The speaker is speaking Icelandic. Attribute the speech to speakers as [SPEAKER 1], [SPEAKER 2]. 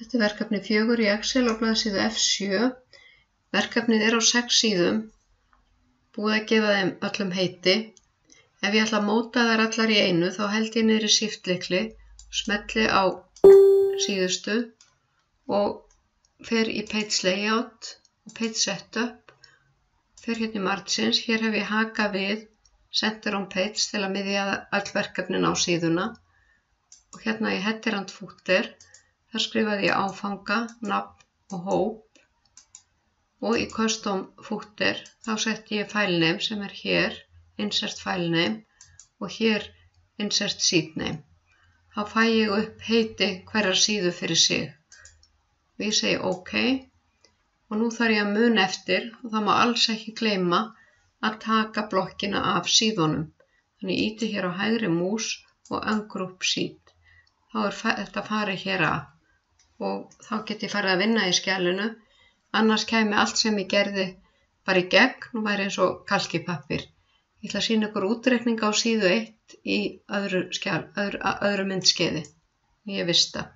[SPEAKER 1] Þetta er verkefni fjögur í Excel á blaðsíðu F7. Verkefnið er á sex síðum, búið að gefa þeim öllum heiti. Ef ég ætla að móta þær allar í einu þá held ég niður í shift-lykli, smelli á síðustu og fer í page layout og page setup, fer hérna í margins, hér hef ég haka við center on page til að miðja all verkefnin á síðuna og hérna í header and footer Þar skrifaði ég áfanga, nafn og hóp og í custom footer þá setti ég filename sem er hér, insert filename og hér insert name. Þá fæ ég upp heiti hverjar síðu fyrir sig. Ég segi OK og nú þarf ég að mun eftir og það má alls ekki gleyma að taka blokkina af síðunum. Þannig íti hér á hægri mús og ungroup seed. Þá er þetta farið hér að og þá get ég farið að vinna í skjælinu annars kemi allt sem ég gerði bara í gegn og væri eins og kalkipappir. Ég ætla að sína ykkur útreikninga á síðu 1 í öðru, skjál, öðru, öðru myndskeiði. Ég vista.